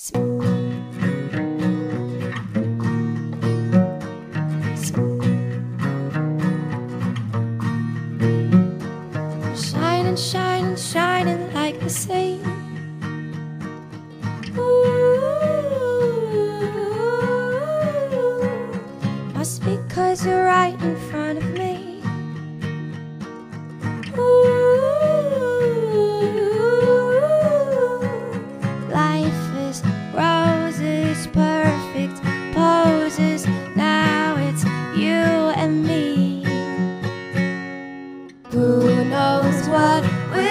Shining, shining, shining like the same.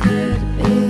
could be